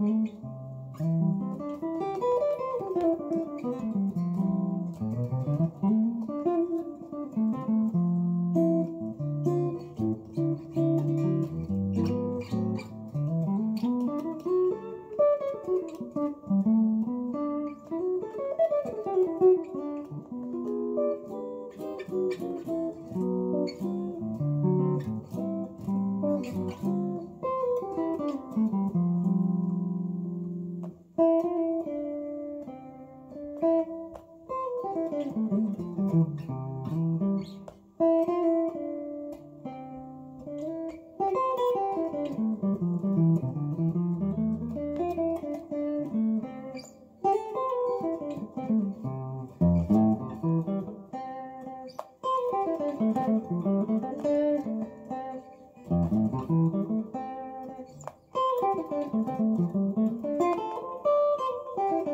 Mm-hmm.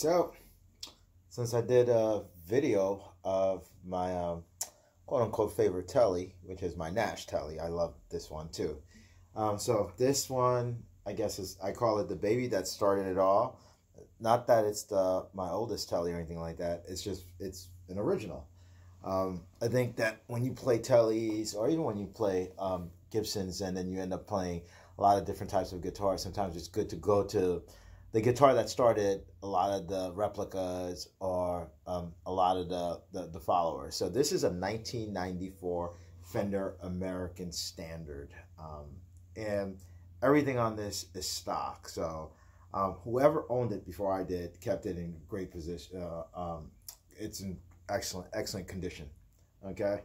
So, since I did a video of my um, quote unquote favorite telly, which is my Nash telly, I love this one too. Um, so this one, I guess is I call it the baby that started it all. Not that it's the my oldest telly or anything like that. It's just it's an original. Um, I think that when you play tellies or even when you play um, Gibsons and then you end up playing a lot of different types of guitars, sometimes it's good to go to the guitar that started a lot of the replicas or um, a lot of the, the, the followers. So this is a 1994 Fender American Standard, um, and everything on this is stock. So um, whoever owned it before I did kept it in great position. Uh, um, it's in excellent, excellent condition. Okay.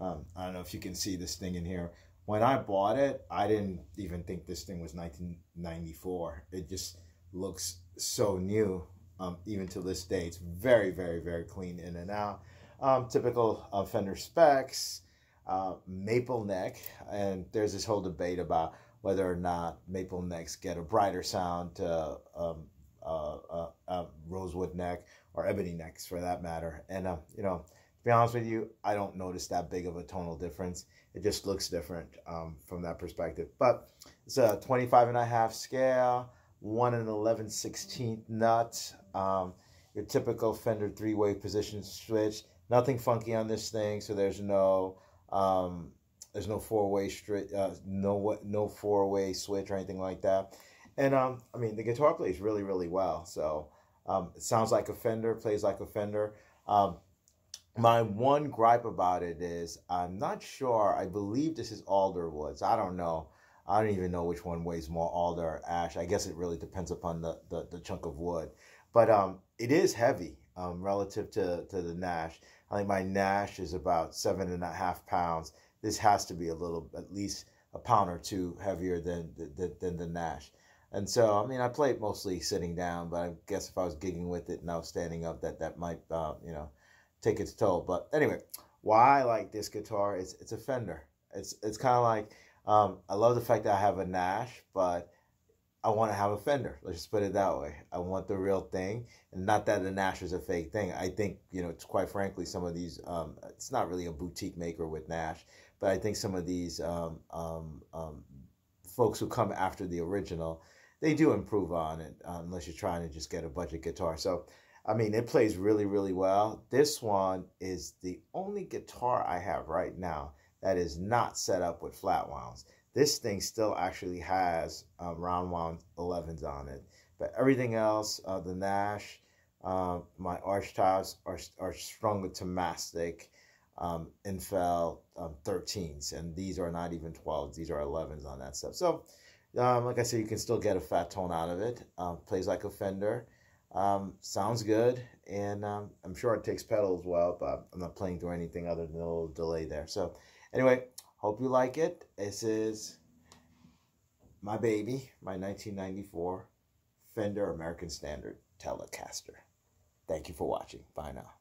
Um, I don't know if you can see this thing in here. When I bought it, I didn't even think this thing was 1994. It just looks so new, um, even to this day. It's very, very, very clean in and out. Um, typical uh, Fender specs, uh, maple neck, and there's this whole debate about whether or not maple necks get a brighter sound to um, uh, uh, rosewood neck or ebony necks for that matter. And, uh, you know, to be honest with you, I don't notice that big of a tonal difference. It just looks different um, from that perspective. But it's a 25 and a half scale, 1 and 11 16th nut, um, your typical Fender three-way position switch. Nothing funky on this thing, so there's no um, there's no four-way straight, uh, no what no four-way switch or anything like that. And um, I mean, the guitar plays really, really well. So um, it sounds like a Fender, plays like a Fender. Um, my one gripe about it is I'm not sure. I believe this is alder woods. I don't know. I don't even know which one weighs more, alder or ash. I guess it really depends upon the, the, the chunk of wood. But um, it is heavy um, relative to, to the Nash. I think my Nash is about seven and a half pounds. This has to be a little, at least a pound or two heavier than, than, than the Nash. And so, I mean, I played mostly sitting down, but I guess if I was gigging with it and I was standing up, that that might, uh, you know, take its toll. But anyway, why I like this guitar is it's a Fender. It's it's kind of like um, I love the fact that I have a Nash, but I want to have a Fender. Let's just put it that way. I want the real thing, and not that the Nash is a fake thing. I think you know, it's quite frankly, some of these um, it's not really a boutique maker with Nash, but I think some of these um, um, um folks who come after the original they do improve on it uh, unless you're trying to just get a budget guitar. So, I mean, it plays really, really well. This one is the only guitar I have right now that is not set up with flat wounds. This thing still actually has um, round wound 11s on it, but everything else, uh, the Nash, uh, my arch tops are, are strung Thomastik um, Infeld um, 13s, and these are not even 12s. These are 11s on that stuff. So, um, like I said, you can still get a fat tone out of it. Um, plays like a Fender. Um, sounds good, and um, I'm sure it takes pedals well, but I'm not playing through anything other than a little delay there. So, anyway, hope you like it. This is my baby, my 1994 Fender American Standard Telecaster. Thank you for watching. Bye now.